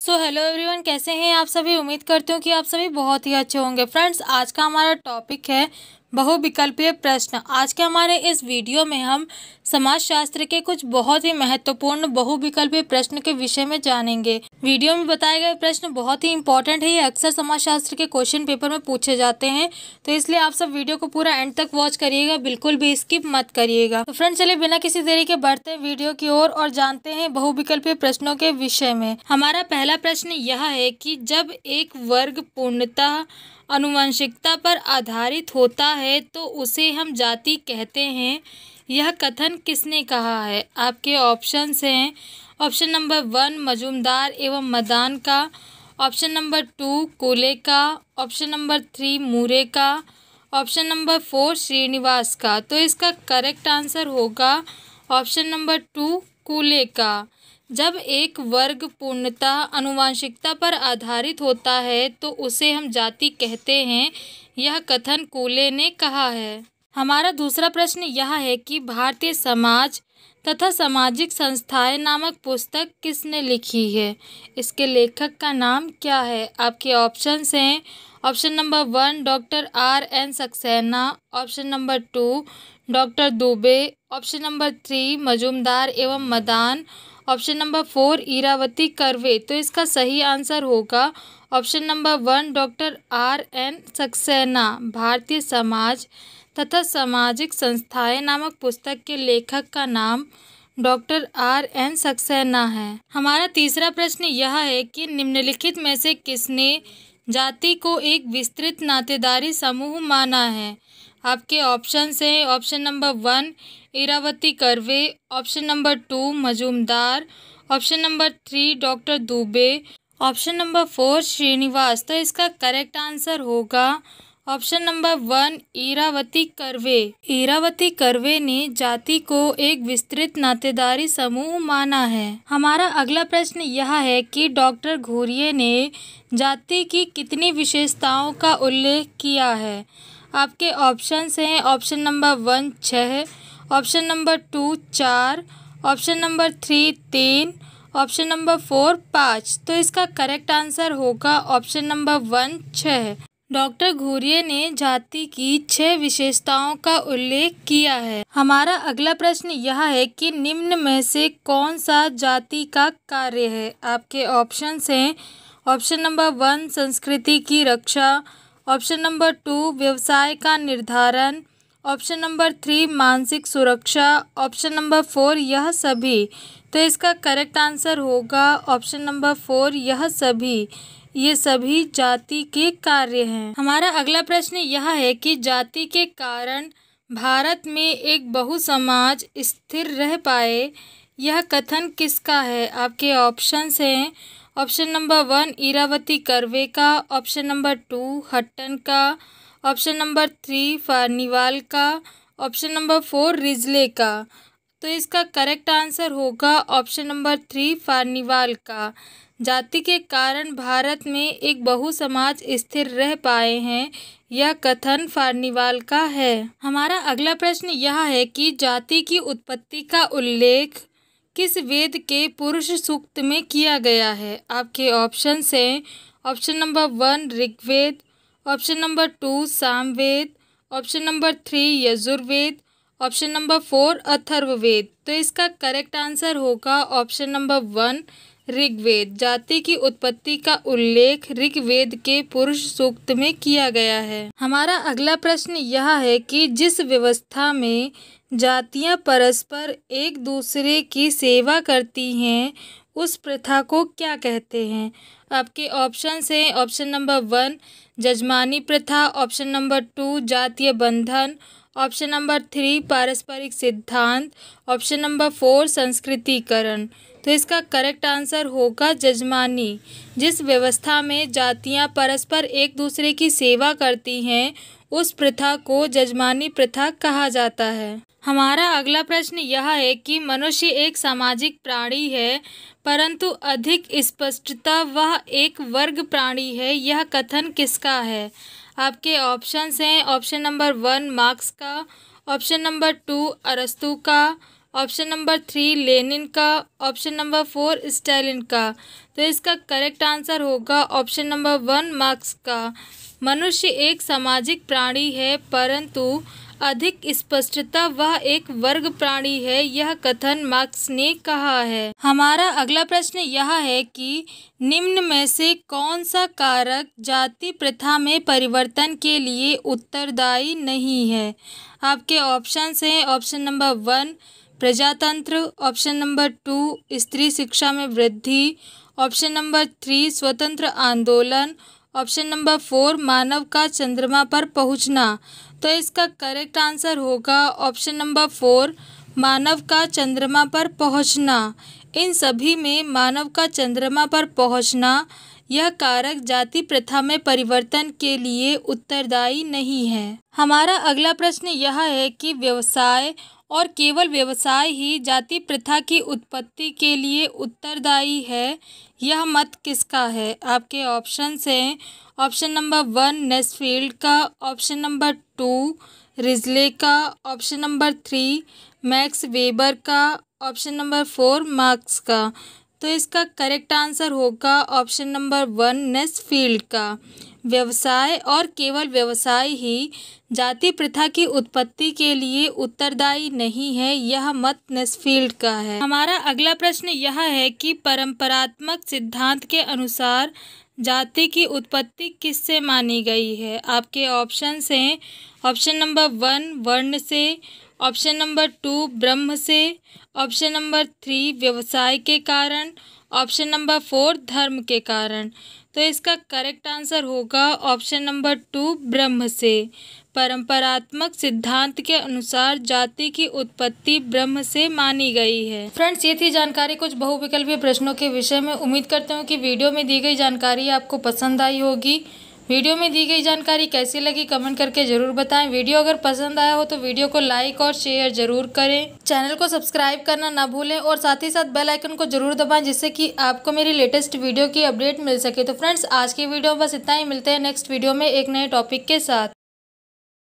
So hello everyone कैसे हैं आप सभी? उम्मीद करती हूँ कि आप सभी बहुत ही अच्छे होंगे। फ्रेंड्स आज का हमारा टॉपिक है बहुविकल्पीय प्रश्न। आज के हमारे इस वीडियो में हम समाजशास्त्र के कुछ बहुत ही महत्वपूर्ण बहुविकल्पीय प्रश्न के विषय में जानेंगे। वीडियो में बताए गए प्रश्न बहुत ही इंपॉर्टेंट है ये अक्सर समाजशास्त्र के क्वेश्चन पेपर में पूछे जाते हैं। तो इसलिए आप सब वीडियो को पूरा एंड तक वॉच करिएगा बिल्कुल भी स्किप मत करिएगा। तो फ्रेंड चलिए बिना किसी देरी के बढ़ते वीडियो की ओर और, और जानते हैं बहुविकल्पीय प्रश्नों के विषय में। हमारा पहला प्रश्न यह है कि जब एक वर्ग पूर्णतः अनुवंशिकता पर आधारित होता है तो उसे हम जाति कहते हैं। यह कथन किसने कहा है? आपके ऑप्शंस हैं। ऑप्शन नंबर वन मजूमदार एवं मदान का। ऑप्शन नंबर टू कोले का। ऑप्शन नंबर थ्री मूरे का। ऑप्शन नंबर फोर श्रीनिवास का। तो इसका करेक्ट आंसर होगा। ऑप्शन नंबर टू कूले का। जब एक वर्ग पूर्णतः अनुवांशिकता पर आधारित होता है तो उसे हम जाति कहते हैं। यह कथन कूले ने कहा है। हमारा दूसरा प्रश्न यह है कि भारतीय समाज तथा सामाजिक संस्थाएँ नामक पुस्तक किसने लिखी है? इसके लेखक का नाम क्या है? आपके ऑप्शंस हैं। Option number one doctor R N Saxena option number two doctor Dubey option number three Majumdar एवं Madan. Option number four Iravati Karve. तो इसका सही आंसर होगा option number one, doctor R N Saxena, भारतीय समाज तथा सामाजिक संस्थाएँ नामक पुस्तक के लेखक का नाम डॉक्टर आर एन सक्सेना है। हमारा तीसरा प्रश्न यह है कि निम्नलिखित में से किसने जाति को एक विस्तृत नातेदारी समूह माना है? आपके ऑप्शन हैं। Option number one Iravati Karve. Option number two Majumdar. Option number three doctor Dubey. Option number four Srinivas. तो इसका करेक्ट आंसर होगा। Option number one Iravati Karve. Iravati Karve ने जाति को एक विस्तृत नातेदारी समूह माना है। हमारा अगला प्रश्न यह है कि डॉक्टर घूरिये ने जाति की कितनी विशेषताओं का उल्लेख किया है? आपके ऑप्शंस हैं। ऑप्शन नंबर वन छः ऑप्शन नंबर टू चार। ऑप्शन नंबर थ्री तीन। ऑप्शन नंबर फोर पाँच। तो इसका करेक्ट आंसर होगा ऑप्शन नंबर वन छः डॉक्टर घूरिये ने जाति की छह विशेषताओं का उल्लेख किया है। हमारा अगला प्रश्न यह है कि निम्न में से कौन सा जाति का कार्य है? आपके ऑप्शंस हैं। ऑप्शन नंबर वन संस्कृति की रक्षा। ऑप्शन नंबर टू, व्यवसाय का निर्धारण। ऑप्शन नंबर थ्री, मानसिक सुरक्षा। ऑप्शन नंबर फोर, यह सभी। तो इसका करेक्ट आंसर होगा ऑप्शन नंबर फोर, यह सभी। ये सभी जाति के कार्य हैं। हमारा अगला प्रश्न यह है कि जाति के कारण भारत में एक बहु समाज स्थिर रह पाए, यह कथन किसका है? आपके ऑप्शंस हैं। Option number one, Iravati Karve का, ऑप्शन नंबर टू, हट्टन का, ऑप्शन नंबर थ्री, फार्नीवाल का, ऑप्शन नंबर फोर, रिजले का। तो इसका करेक्ट आंसर होगा ऑप्शन नंबर थ्री, फार्नीवाल का। जाति के कारण भारत में एक बहु समाज स्थिर रह पाए हैं, यह कथन फार्निवाल का है। हमारा अगला प्रश्न यह है कि जाति की उत्पत्ति का उल्लेख किस वेद के पुरुष सूक्त में किया गया है? आपके ऑप्शन हैं। Option number one Rigveda. Option number two Samaveda. Option number three Yajurveda. Option number four Atharvaveda. तो इसका करेक्ट आंसर होगा ऑप्शन नंबर वन ऋग्वेद, जाति की उत्पत्ति का उल्लेख ऋग्वेद के पुरुष सूक्त में किया गया है। हमारा अगला प्रश्न यह है कि जिस व्यवस्था में जातियाँ परस्पर एक दूसरे की सेवा करती हैं, उस प्रथा को क्या कहते हैं? आपके ऑप्शन हैं ऑप्शन नंबर वन जजमानी प्रथा ऑप्शन नंबर टू जातीय बंधन ऑप्शन नंबर थ्री पारस्परिक सिद्धांत ऑप्शन नंबर फोर संस्कृतिकरण। तो इसका करेक्ट आंसर होगा जजमानी। जिस व्यवस्था में जातियाँ परस्पर एक दूसरे की सेवा करती हैं, उस प्रथा को जजमानी प्रथा कहा जाता है। हमारा अगला प्रश्न यह है कि मनुष्य एक सामाजिक प्राणी है, परंतु अधिक स्पष्टता वह एक वर्ग प्राणी है, यह कथन किसका है? आपके ऑप्शंस हैं ऑप्शन नंबर वन मार्क्स का ऑप्शन नंबर टू अरस्तु का ऑप्शन नंबर थ्री, लेनिन का। ऑप्शन नंबर फोर, स्टैलिन का। तो इसका करेक्ट आंसर होगा ऑप्शन नंबर वन, मार्क्स का। मनुष्य एक सामाजिक प्राणी है, परंतु अधिक स्पष्टता वह एक वर्ग प्राणी है, यह कथन मार्क्स ने कहा है। हमारा अगला प्रश्न यह है कि निम्न में से कौन सा कारक जाति प्रथा में परिवर्तन के लिए उत्तरदायी नहीं है? आपके ऑप्शन हैं ऑप्शन नंबर वन प्रजातंत्र ऑप्शन नंबर टू स्त्री शिक्षा में वृद्धि ऑप्शन नंबर थ्री स्वतंत्र आंदोलन ऑप्शन नंबर फोर मानव का चंद्रमा पर पहुँचना। तो इसका करेक्ट आंसर होगा ऑप्शन नंबर फोर मानव का चंद्रमा पर पहुँचना। इन सभी में मानव का चंद्रमा पर पहुँचना, यह कारक जाति प्रथा में परिवर्तन के लिए उत्तरदायी नहीं है। हमारा अगला प्रश्न यह है कि व्यवसाय और केवल व्यवसाय ही जाति प्रथा की उत्पत्ति के लिए उत्तरदायी है, यह मत किसका है? आपके ऑप्शन हैं। ऑप्शन नंबर वन नेस्फील्ड का। ऑप्शन नंबर टू रिजले का। Option number three Max Weber का। ऑप्शन नंबर फोर, मार्क्स का। तो इसका करेक्ट आंसर होगा ऑप्शन नंबर वन नेस्फील्ड का। व्यवसाय और केवल व्यवसाय ही जाति प्रथा की उत्पत्ति के लिए उत्तरदायी नहीं है, यह मत नेस्फील्ड का है। हमारा अगला प्रश्न यह है कि परंपरात्मक सिद्धांत के अनुसार जाति की उत्पत्ति किससे मानी गई है? आपके ऑप्शन हैं ऑप्शन नंबर वन वर्ण से ऑप्शन नंबर टू, ब्रह्म से। ऑप्शन नंबर थ्री, व्यवसाय के कारण। ऑप्शन नंबर फोर, धर्म के कारण। तो इसका करेक्ट आंसर होगा ऑप्शन नंबर टू, ब्रह्म से। परंपरात्मक सिद्धांत के अनुसार जाति की उत्पत्ति ब्रह्म से मानी गई है। फ्रेंड्स, ये थी जानकारी कुछ बहुविकल्पीय प्रश्नों के विषय में। उम्मीद करते हूँ कि वीडियो में दी गई जानकारी आपको पसंद आई होगी। वीडियो में दी गई जानकारी कैसी लगी कमेंट करके ज़रूर बताएँ। वीडियो अगर पसंद आया हो तो वीडियो को लाइक और शेयर ज़रूर करें। चैनल को सब्सक्राइब करना ना भूलें और साथ ही साथ बेल आइकन को ज़रूर दबाएँ जिससे कि आपको मेरी लेटेस्ट वीडियो की अपडेट मिल सके। तो फ्रेंड्स, आज की वीडियो बस इतना ही। मिलते हैं नेक्स्ट वीडियो में एक नए टॉपिक के साथ।